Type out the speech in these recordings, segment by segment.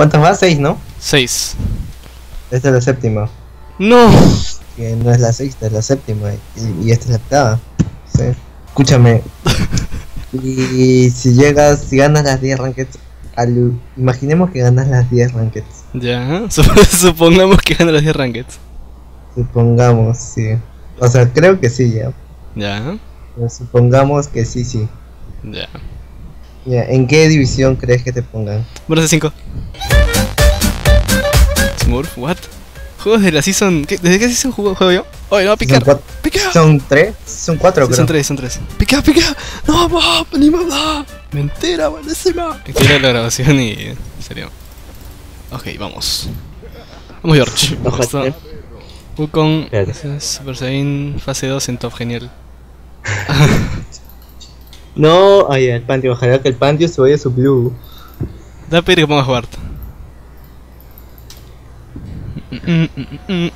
¿Cuántas más? Seis, ¿no? 6. Esta es la séptima. No. Que no es la sexta, es la séptima. Y, y esta es la octava. Sí. Escúchame. y si llegas, si ganas las 10 rankeds, al- imaginemos que ganas las 10 rankeds. Ya. sup- Supongamos que gana las 10 rankeds. Supongamos, sí. O sea, creo que sí, ya. Ya. Pero supongamos que sí, sí. Ya. Ya, ¿En qué división crees que te pongan? Bronce 5. Smurf, what? Juegos de la season. ¿qué? ¿Desde qué season juego, juego yo? Oye, no picar. Son, cuatro, ¡Pica! son tres, son cuatro, Sí, creo. son tres, son tres. ¡Pica, pica! ¡No, va! ¡Ni mamá! ¡Mentira, buenísima! Quiero la grabación y. Serio. Ok, vamos. Vamos, George. Ojo. Wukong, Super Saiyan fase 2 en top, genial. No, ay, el Pantio, ojalá que el Pantio se vaya a su blue. Da pedir que pongas Ward. F2,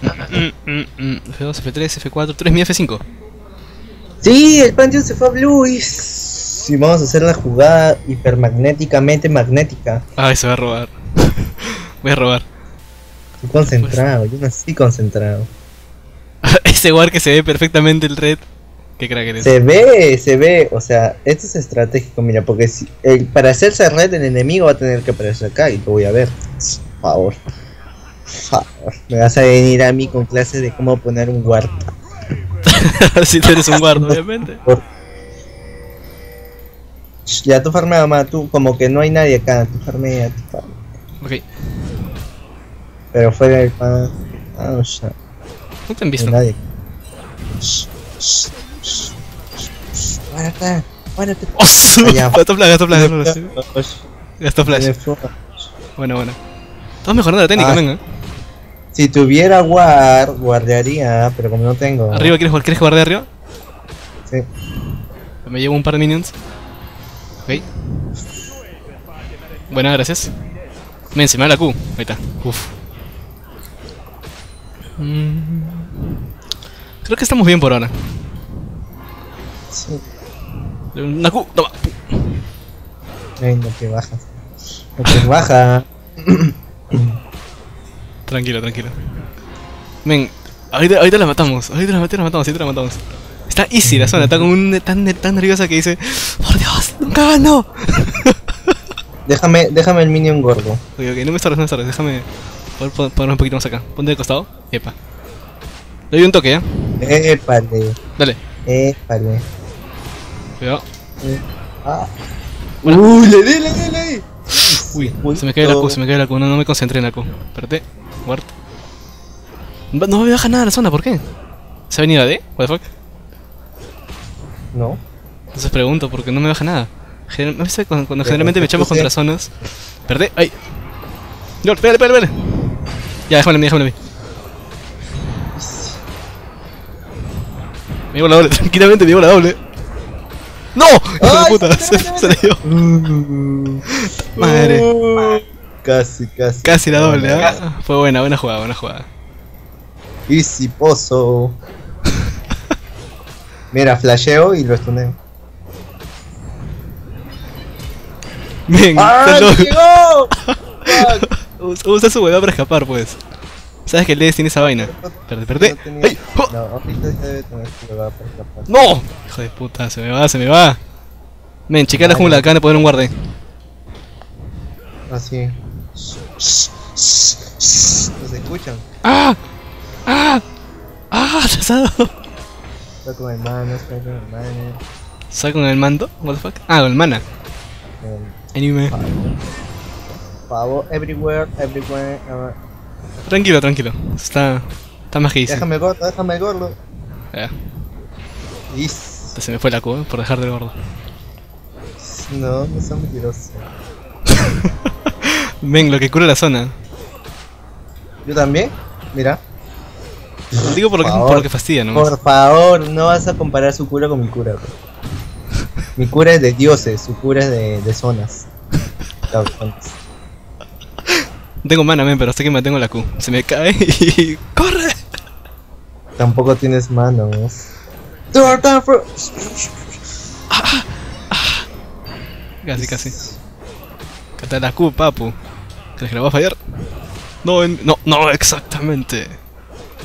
F3, F4, tú eres mi F5. Sí, el Pantio se fue a blue y... Sí, vamos a hacer la jugada hipermagnéticamente magnética. Ay, se va a robar. Voy a robar. Estoy concentrado, yo nací concentrado. Ese Ward que se ve perfectamente el red. Qué crack eres. Se ve, se ve, o sea, esto es estratégico, mira, porque si, el, para hacerse red el enemigo va a tener que aparecer acá y lo voy a ver. Por favor. Por favor. Me vas a venir a mí con clases de cómo poner un guard. si tú eres un Ward, obviamente. Ya tú farmea, mamá, tú como que no hay nadie acá, tú farmea, tú farmea. Ok, Pero fuera del pan. Ah, no, ya. no te han No visto. hay nadie. ¡Oh, su! Allá. Gastó flash, gastó flash, gastó flash. Bueno, bueno. Estamos mejorando la técnica, Ah. venga. Si tuviera guard, guardaría, pero como no tengo. Arriba, ¿quieres, ¿quieres de arriba? Sí. Me llevo un par de minions. Ok. Buena, gracias. Me da la Q. Ahí está. Uf. Mm. Creo que estamos bien por ahora. Sí. Una Q, toma. No que bajas. No que baja. Tranquilo, tranquilo. Men, ahorita, ahorita la matamos. Ahorita la, ahorita la matamos, ahorita la matamos. Está easy la zona, está con un, tan, tan nerviosa que dice: ¡Por Dios! ¡Nunca ganó! Déjame, déjame el minion gordo. Ok, ok, no me estorbes, no me estorbes, déjame poder pon- ponerme un poquito más acá. Ponte de costado. Epa. Le doy un toque, ¿ya? Épale, Dale. épale. Cuidado. Ah. Bueno. Uy, le di, le di, le di. Uy, se me cae la Q, se me cae la Q. No, no me concentré en la Q. Espérate. Guard. Va- No me baja nada la zona, ¿por qué? ¿Se ha venido a D? ¿What the fuck? No. Entonces pregunto, porque no me baja nada. General- ¿viste Cuando, cuando generalmente me echamos perfecto, contra zonas. Espérate, ¡ay! ¡No, pégale, pégale, pégale! Ya, déjame a mí, déjame a mí. Me llevo la doble, tranquilamente me llevo la doble. ¡No! ¡Hijo de puta! Se, la dio. Madre. Casi, casi. Casi la doble, ¿ah? Fue buena, buena jugada, buena jugada. Easy pozo. Mira, flasheo y lo estuneo. Bien, ¡Ah, llegó! Usa- su huevada para escapar, pues. Sabes que el Ledes tiene esa vaina. Espérate, espérate. No tenía- ¡Ay! ¡Oh! No, ahorita ya debe tener su huevada para escapar. ¡No! Hijo de puta, se me va, se me va. Men, checa la jungla, acaban de poner un guarde. Así. No se escuchan. ¡Ah! ¡Ah! ¡Ah! ¡Atrasado! Está con el mano, está con el mano. ¿Sabes con el mando? ¿What the fuck? Ah, con el mana. Anime. pavo, everywhere, everywhere. ah, Tranquilo, tranquilo. Está. Está más que easy. Déjame gordo, déjame el gordo. Ya, Is. se me fue la Q, eh, por dejar del gordo. No, no son mentirosos. Ven, lo que cura la zona. Yo también, mira. Digo por lo que, Por lo que fastidia nomás. Por favor, no vas a comparar su cura con mi cura. bro. Mi cura es de dioses, su cura es de, de zonas. Tengo mana, men, pero hasta que me tengo la Q. Se me cae y. ¡Corre! Tampoco tienes down for- Casi, casi. Cata la Q, papu. ¿Crees que la va a fallar? No, en- no, no, exactamente.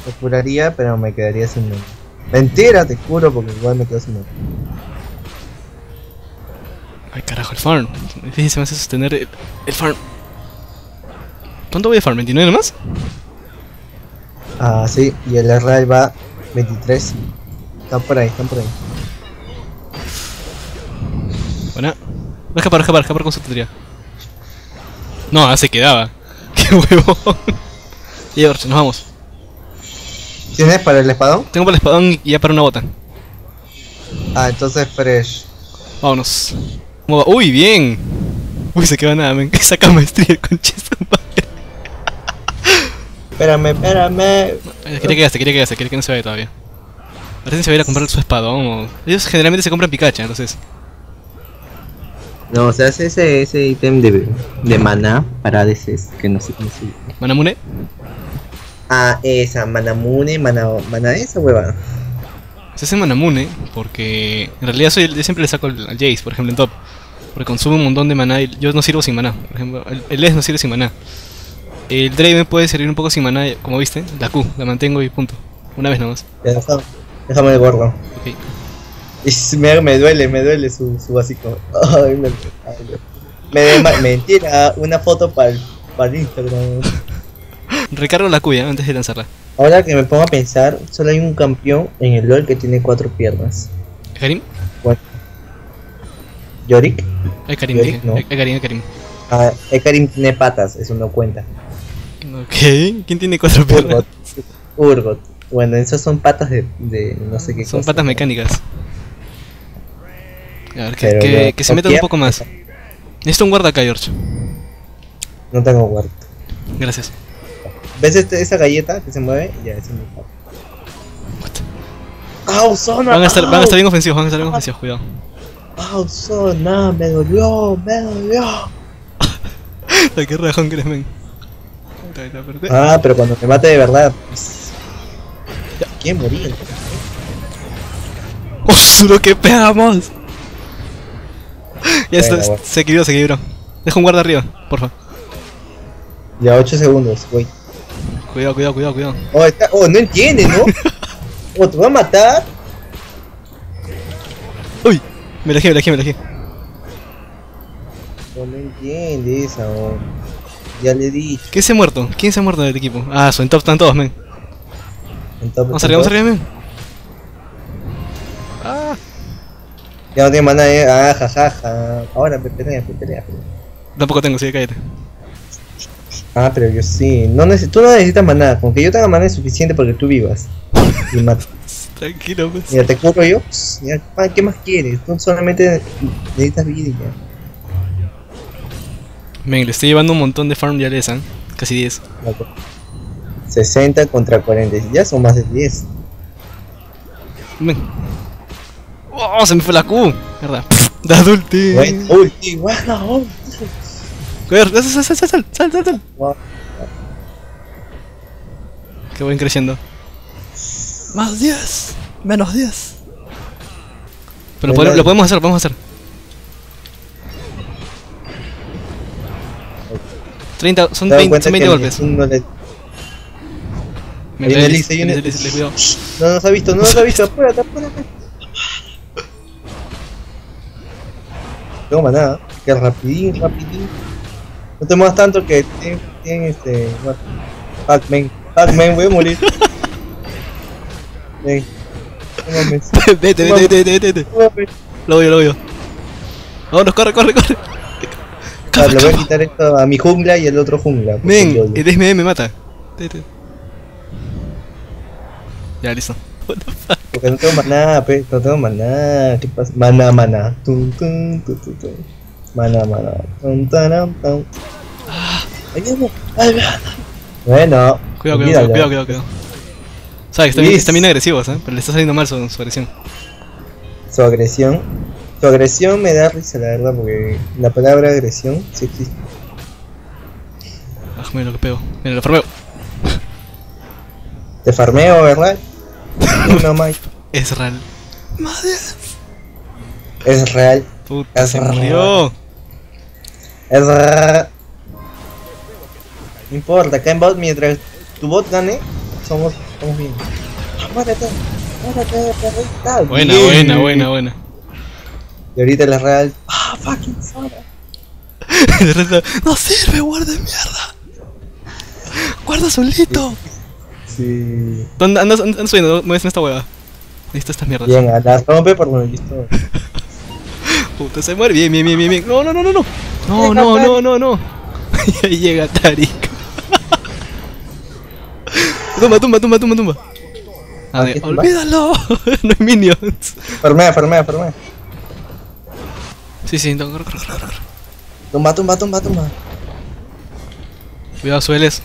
Te curaría, pero me quedaría sin mana. Mentira, te curo porque igual me quedo sin mana. Ay, carajo, el farm. Difícil se me hace sostener el, el farm. ¿Cuánto voy de farm? ¿29 nomás? Ah, sí, y el Real va 23. Están por ahí, están por ahí. Buena. Va a escapar, va a escapar, va a escapar con su tontería. No, ah, se quedaba. Qué huevo. Y George, nos vamos. ¿Tienes para el espadón? Tengo para el espadón y ya para una bota. Ah, entonces Fresh. Vámonos. ¿Cómo va? Uy, bien. Uy, se queda nada, men. Saca maestría. Espérame, espérame. Quería que gaste, quería que gaste, quería que no se vaya todavía. Ver si se va a ir a comprar su espadón o... Ellos generalmente se compran Pikachu, entonces... No, o sea, es ese, ese ítem de, de mana para DCs, que no sé cómo se llama. Manamune, Ah, esa, Manamune, mana, mana esa hueva. se hace Manamune porque... En realidad soy, el- yo siempre le saco al, al Jace, por ejemplo, en top. Porque consume un montón de maná y yo no sirvo sin maná. Por ejemplo, el, el Les no sirve sin maná. El Draven puede servir un poco sin maná, como viste. La Q, la mantengo y punto. Una vez nomás. Déjame, déjame el gorro. Ok. Y me, me duele, me duele su, su básico. Ay, me, me, dema- mentira, una foto para el, para el Instagram. Recargo la Q ya antes de lanzarla. Ahora que me pongo a pensar, solo hay un campeón en el LoL que tiene cuatro piernas. ¿Karim? Bueno. Yorick. Hay Karim, Yorick, no. Hay Karim. Ah, Ekarim tiene patas, eso no cuenta. Ok. ¿Quién tiene cuatro piernas? Urgot. Urgot. Bueno, esas son patas de, de no sé qué Son cosa. patas mecánicas. A ver, que, que, no- que se metan un poco más. Necesito un guarda acá, George. No tengo guarda. Gracias. ¿Ves este- esa galleta que se mueve? Ya, ese es mi? ¡Au, zona! Van a estar, van a estar bien ofensivos, van a estar bien ofensivos, cuidado. ¡Au, zona! Me dolió, me dolió. Ay, qué rajón que eres, men. Puta, la perdí. Ah, pero cuando me mate de verdad. pues, ¿Quién morir? ¡Oh, lo que pegamos! Ya está, Bueno, bueno. se equilibró, se equilibró. Deja un guarda arriba, porfa. Ya 8 segundos, güey. Cuidado, cuidado, cuidado, cuidado. Oh, está... oh, no entiende, ¿no? oh, te va a matar. ¡Uy! Me elegí, me elegí, me elegí. Oh, no entiende esa, oh. Ya le di. ¿Quién se ha muerto? ¿Quién se ha muerto del equipo? Ah, su en top están todos, men. Vamos arriba, vamos arriba, men. Ah, Ya no tiene mana, eh. Ah, jajaja. Ahora, pe- pelea, pe- pelea, pelea. tampoco tengo, sí, cállate. Ah, pero yo sí. No neces- tú no necesitas maná. Con que yo tenga maná es suficiente porque tú vivas. Y mata. Tranquilo, pues. Mira, te curo yo. ah, ¿qué más quieres? Tú solamente necesitas vida y ya. Men, le estoy llevando un montón de farm ya les, ¿eh? Casi 10. Loco. 60 contra 40. Ya son más de 10. Men. ¡Oh! Se me fue la Q. Mierda. Da ulti. Ulti, bueno, ulti. Cuidado, sal, sal, sal, sal, sal, sal, sal. Wow. Que voy creciendo. Más 10. Menos 10. Pero podemos- lo podemos hacer, lo podemos hacer. 30, son Te das 20, cuenta son 20 que golpes. uno le- Me Hay una me cuidado. No nos ha visto, no nos ha visto. Apúrate, apúrate. No maná. Que rapidín, rapidín. No te muevas tanto que tienen, tienen este. Pac-Man. Pac-Man, voy a morir. Ven. No. Vete, vete, vete, vete, vete. No. Lo voy, lo voy. Vámonos, corre, corre, corre. Ah, le voy a quitar esto a mi jungla y el otro jungla. yo- yo- el SMM me mata. Ya, listo. What the fuck? Porque no tengo maná, pe, no tengo maná. ¿Qué pasa? Maná, maná. Tum, tum, tum, tum, tum. Maná, maná. Tum. Bueno, Cuidado, cuidado, cuidado, cuidado, cuidado. Sabes, están bien, están bien agresivos, ¿eh? Pero le está saliendo mal su, su agresión. Su agresión. Su agresión me da risa, la verdad, porque la palabra agresión sí existe. Ah, mira lo que pego. Mira, lo farmeo. Te farmeo, ¿verdad? No más. Es real. Madre. Es real. Puta, Es se real. murió. Es real. No importa, acá en bot, mientras tu bot gane, somos, somos bien. ¡Ah, ¡Muérete! ¡Muérete, perrita! Buena, buena, buena, buena. Y ahorita la real. ¡Ah, fucking Sora! No sirve, guarda de mierda. Guarda solito. Sí. Anda, anda, anda subiendo, mueves en esta hueva. Listo, estas mierdas. Bien, la rompe por lo visto. Puta, se muere. Bien, bien, bien, bien, bien. No, no, no, no, no. No, no, no, no, no. Y ahí llega Tarik. tumba, tumba, tumba, tumba, tumba. A ¿Ah, ver, olvídalo. no hay minions. Fermea, fermea, fermea. Sí, sí, no. Tumba, tumba, tumba, tumba. Cuidado, sueles.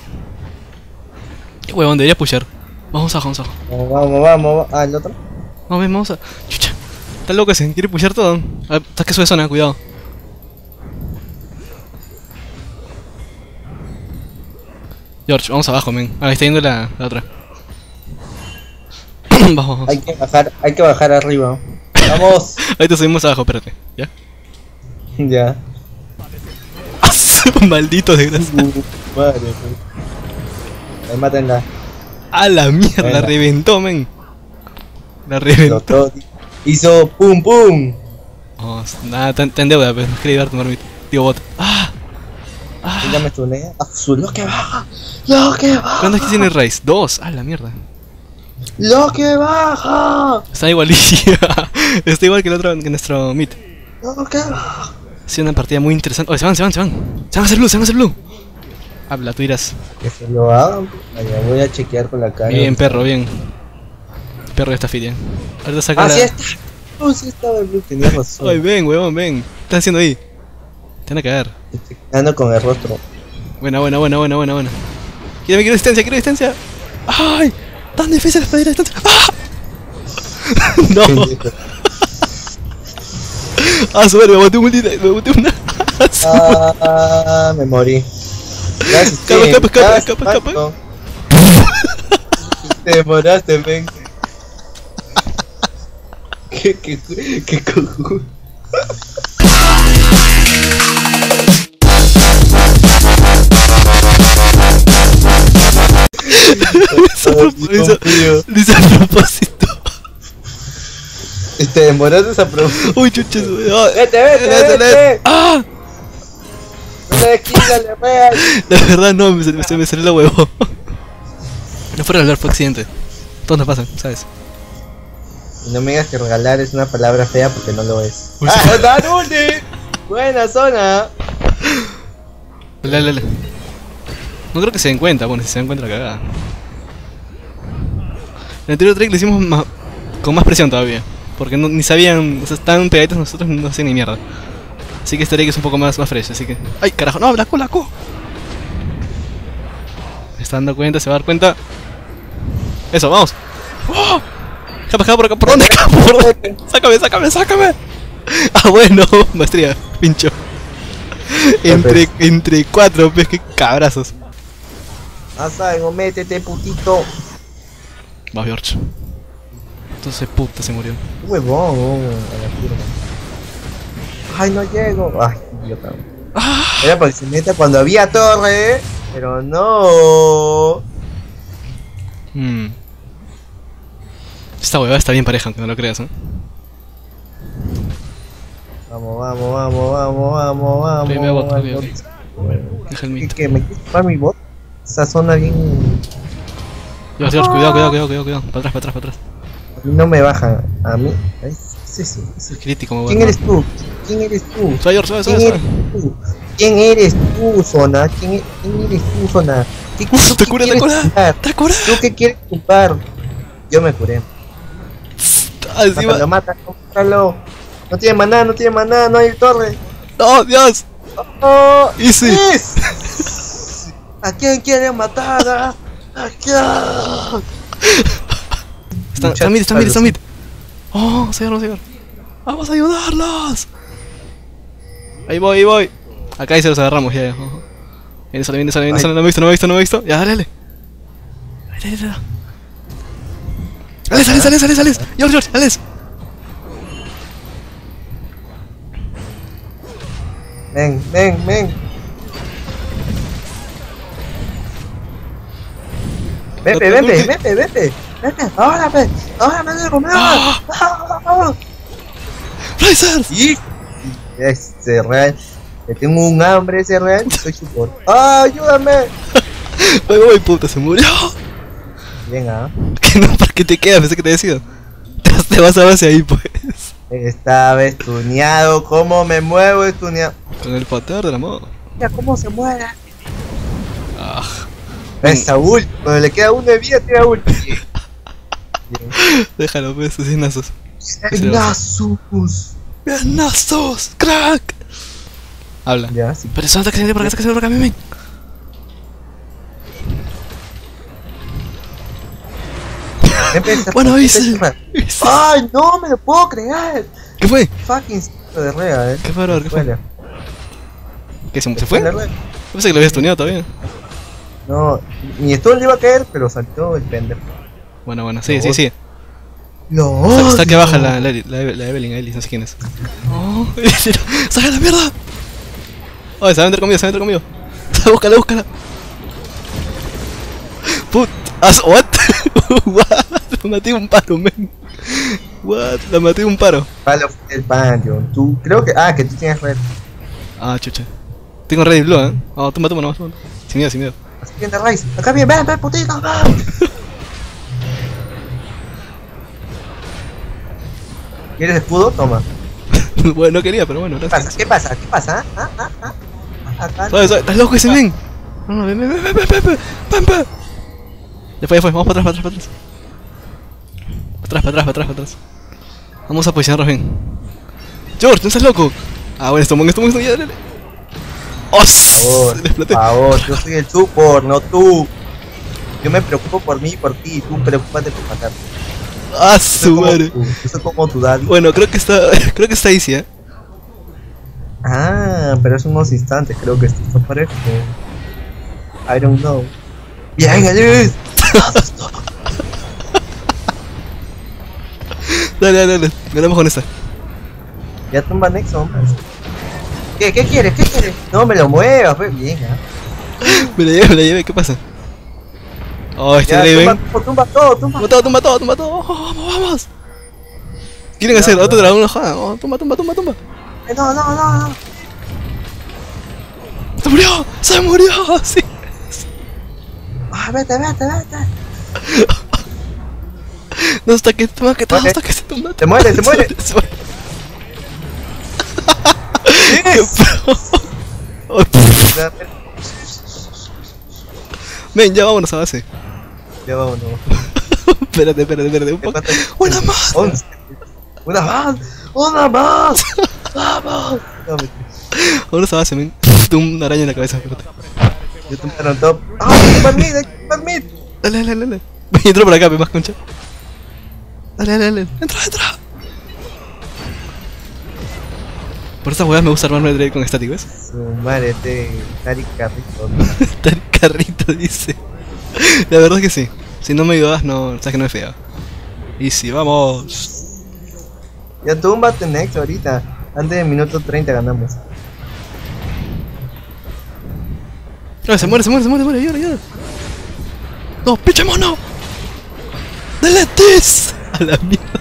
Qué huevón, debería pushar. Vamos abajo, vamos abajo. Vamos, vamos, vamos. Ah, el otro. Vamos, ven, vamos a. Chucha. Está loco ese, quiere pushar todo. Ah, Estás que sube zona, cuidado. George, vamos abajo, men. Ah, está yendo la, la otra. vamos, vamos. Hay que bajar, hay que bajar arriba. Vamos. Ahorita subimos abajo, espérate. ¿Ya? ya. Maldito desgraciado. Uh, madre. Ahí mátenla. A la mierda, la reventó, men. La reventó. Hizo pum pum. Nada, está está en deuda, pero no quería tu marmita. Tío bot. ¡Ah! Y ya me tunea. Azul, lo que baja. Lo que baja. ¿Cuántos que tiene Rice? Dos. ¡Ah, la mierda! Lo que baja. Está igualísima. Está igual que el otro, que nuestro Meet. Lo que baja. Sido una partida muy interesante. Oye, se van, se van, se van. Se van a hacer blue, se van a hacer blue. Habla, tú dirás. Que se lo hagan. Vaya, voy a chequear con la cara. Bien, perro, bien. Perro ya está fit. Ahorita saca Ah, la... sí está. Oh, sí estaba el blue, tenías razón. Ay, ven, huevón, ven. ¿Qué estás haciendo ahí? Te van a cagar. Estoy quedando con el rostro. Buena, buena, buena, buena, buena, buena. Quiero, quiero distancia, quiero distancia. ¡Ay! Tan difícil es pedir distancia. ¡Ah! no. Ah, su madre, me boté un me boté una. Ah, me morí. Gracias, Escapa, escapa, escapa, escapa, escapa. Te demoraste, ven. ¿Qué, qué, qué cojo? Hizo a propósito. A propósito. Te demoraste esa pregunta. Uy, chuches. ah, Vete, vete, vete, vete. ¡Ah! No te quítale, real. La verdad no, me, se me salió la huevo. No fue regalar, fue accidente. Todos nos pasan, ¿sabes? Y no me digas que regalar es una palabra fea porque no lo es. Uy, ¡Ah! Buena zona. La, la, la. No creo que se den cuenta, bueno, si se dan cuenta la cagada. El anterior trick lo hicimos con más presión todavía. Porque no, ni sabían, o sea, estaban pegaditos nosotros no hacían ni mierda. Así que este trick es un poco más, más fresh, así que... ¡Ay, carajo! ¡No, la co, la co! Se está dando cuenta, se va a dar cuenta. Eso, vamos. ¡Oh! Escapa, escapa por acá, ¿por dónde? ¿Por dónde? Sácame, sácame, sácame. Ah, bueno, maestría, pincho. Entre, entre cuatro, pues, qué cabrazos. Ah, saben, métete, putito. Va, George. Entonces, puta, se murió. Huevón, huevón, a la firma. Ay, no llego. Ay, idiota. Era para que se meta cuando había torre, pero no. Hmm. Esta huevada está bien pareja, aunque no lo creas, ¿eh? Vamos, vamos, vamos, vamos, vamos, vamos. A bot, vamos. Deja el ¿Qué, mito. qué, ¿Me quieres mi bot? Esa zona bien. George, George, cuidado, cuidado, cuidado, cuidado, cuidado. Para atrás, para atrás, para atrás. No me bajan. A mí. Ay, ¿qué es eso? Crítico, ¿Quién eres tú? ¿Quién eres tú? George, suave, ¿Quién eres tú? ¿Quién eres tú, zona? ¿Quién, e- quién eres tú, zona? ¿Qué, Uf, tú te qué cura, te cura. ¡Te cura! ¿Tú qué quieres chupar? Yo me curé. Encima. Mátalo, mátalo, mátalo. No tiene maná, no tiene maná, no hay torre. ¡No, Dios! ¡Oh! Easy. ¿A quién quiere matar? ¿A, ¿A quién? Está, está mid, está mid, está mid. Oh, a llegar, vamos a llegar. ¡Vamos a ayudarlos! Ahí voy, ahí voy. Acá ahí se los agarramos, ya, ya. Viene sale, viene sale, viene sale, no me he visto, no me he visto, no me he visto. Ya, dale, dale. Dale, dale, dale. Alex, Alex, Alex, Alex. George, George. Ven, ven, ven. Vete, vete, vete, vete. Vete. Ahora, ve. Ahora me lo comió. ¡Ah! Y este real. Le tengo un hambre ese real. Soy support. ¡Ah, ayúdame! Ay, ay, puta, se murió. Venga. No, ¿para qué te quedas? Pensé que te. Te vas- a base ahí, pues. Estaba estuneado. ¿Cómo me muevo estuneado? Con el pateador de la moda. Mira cómo se muere. Ah, Es Saúl. Cuando le queda uno de vida, tira ulti. Déjalo, pues, asesinazos. Bien. Nasus. ¡Bienazos! ¡Crack! Habla. Ya, sí. Pero eso está creciendo por acá, está creciendo por acá, men. Empieza, Bueno, hice. ¡Ay, no me lo puedo creer! ¿Qué fue? Fucking de rea, eh. ¿Qué fue, bro? ¿Qué fue? ¿Qué se, se fue? Yo pensé que lo habías tuneado todavía. No, ni esto le iba a caer, pero saltó el pendejo. Bueno, bueno, sí, No. sí, sí. No. Está, está aquí abajo la, la, la, la Evelyn, Evelyn, no sé quién es. Oh, ¡Saca la mierda! Oh, se va a meter conmigo, se va a meter conmigo. Búscala, búscala. Put. as- ¿What? What? La maté de un paro, men. What? La maté de un paro. Palo el Pantheon. Tú, creo que. Ah, que tú tienes red. Ah, chucha. Tengo red y blue, ¿eh? Oh, toma, toma, nomás, toma. Sin miedo, sin miedo. Así que de Rice. Acá bien, ven, ven, putito, ven. ¿Quieres escudo? Toma. bueno, no quería, pero bueno, ¿Qué pasa? ¿Qué pasa? ¿Ah, ah, ah, ah. ah ¿Estás loco ese men? No, ven, ven, ven, ven, ven, ven, ven. Vamos para atrás, para atrás, para atrás. Para atrás, para atrás, para atrás, para atrás. Vamos a posicionarnos bien. George, no estás loco. Ah, bueno, esto, esto, esto, ya, dale. ¡Oh! Por favor, yo soy el support, no tú. Yo me preocupo por mí y por ti, tú preocupate por matarte. ¡Ah, su madre! soy como tu daddy. Bueno, creo que está, creo que está easy, ¿eh? Ah, pero es unos instantes, creo que esto está parejo. I don't know. Bien, Alice. Dale, dale, dale. Ganamos con esta. Ya tumba Nexo, más. ¿Qué, ¿Qué quieres? ¿Qué quieres? No me lo muevas, pues bien, ¿ah? Me la llevé, me la llevé, ¿qué pasa? Oh, este Draven. tumba, tumba todo, tumba. Todo, tumba todo, tumba todo. Oh, vamos, vamos. ¿Quieren hacer otro dragón enojada? Oh, tumba, tumba, tumba, tumba. Eh, No, no, no, no. ¡Se murió! ¡Se murió! Sí. Ah, vete, vete, vete. No, hasta que toma que Vale. hasta que se tumba. Se muere, se muere. Se muere. Ven, ya vámonos a base. Ya vámonos. espérate, espérate, espérate. Un poco. ¡Una más! Once. Una más. Una más. Vamos. No, me- Vámonos a base, men. Tengo una araña en la cabeza. espérate. Yo tumbaron top. Ah, tumbar mid. Dale, dale, dale. Entra por acá, ve más concha. Dale, dale, dale. Entra, entra. Por estas huevas me gusta armarme el Drake con estático, ¿ves? Su madre, este Tari Carrito. El carrito, dice. La verdad es que sí. Si no me ayudas, no, sabes que no es fea. Y si vamos. Ya túmbate Next ahorita. Antes del minuto 30 ganamos. No, se muere, se muere, se muere, se muere, ayuda, ayuda. No, pinche mono. Dale this. A la mierda.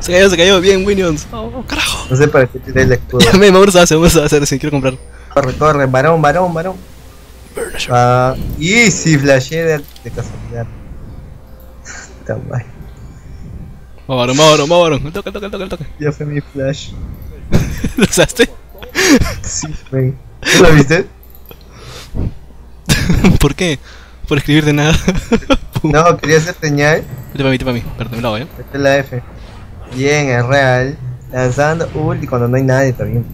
Se cayó, se cayó, bien, Minions. Oh, carajo. No sé para qué tiré el escudo. Ya me vamos a hacer, vamos a hacer, si quiero comprar. Corre, corre, varón, varón, varón. Ah, y si flashé de, de casualidad. Está vamos, varón, vamos, varón. El toque, el toque, el toque, el toque. Ya fue mi flash. ¿Lo usaste? Sí, fue. ¿Tú lo viste? ¿Por qué? Por escribir de nada. No, quería hacer señal. Vete para mí, vete para mí. Perdón, me lo hago, ¿eh? Esta es la F. Bien, es real. Lanzando ult y cuando no hay nadie también.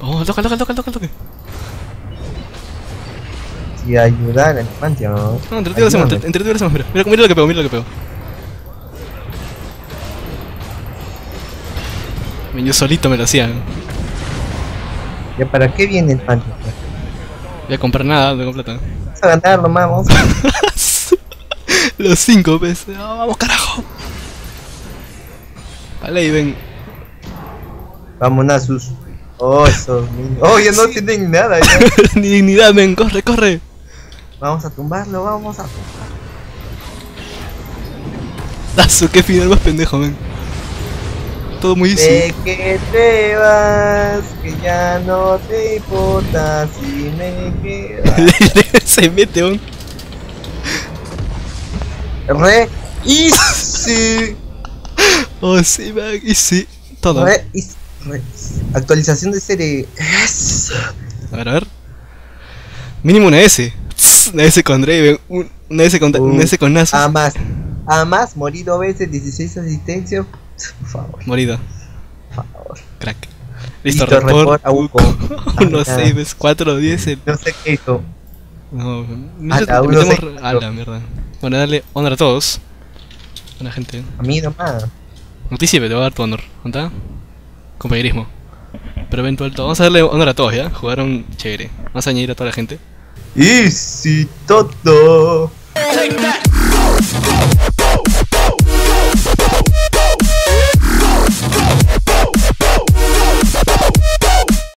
Oh, el toque, el toque, el toque, el toque, el toque. Si ayudar al Pantheon. No, entre ti lo hacemos, entre, entre ti lo hacemos, mira. Mira, mira lo que pego, mira lo que pego. Yo solito me lo hacía. ¿no? ¿Ya para qué viene el Pantheon? Voy a comprar nada, no tengo plata. Vamos a ganar nomás, vamos. Los cinco. Ah, vamos, carajo. Vale, y ven. Vamos, Nasus. Oh, esos niños. Oh, ya no tienen nada. Ya. Ni dignidad, men, corre, corre. Vamos a tumbarlo, vamos a tumbarlo. Dazo, qué final más pendejo, men. Todo muy easy. De que te vas, que ya no te importa si me quedas. Se mete un. Re easy. Oh, sí, man, easy. Todo. Re easy. Re easy. Actualización de serie. Eso. A ver, a ver. Mínimo una S. Tss, Una S con Draven. un- Una S con, una S con Nasus. A más. A dos veces, 16 asistencias. Por favor, Morido. por favor. Crack. Listo, Listo, report. report a Uco. Unos 6, 4, 10. El... No sé qué hizo. No, A la uno metemos seis. a la mierda. Bueno, dale honor a todos. Buena gente. A mí nomás. Noticia, pero te voy a dar tu honor. ¿Dónde está? Compañerismo. Pero eventual todo. Vamos a darle honor a todos, ¿ya? Jugaron chévere. Vamos a añadir a toda la gente. Isso, Totó!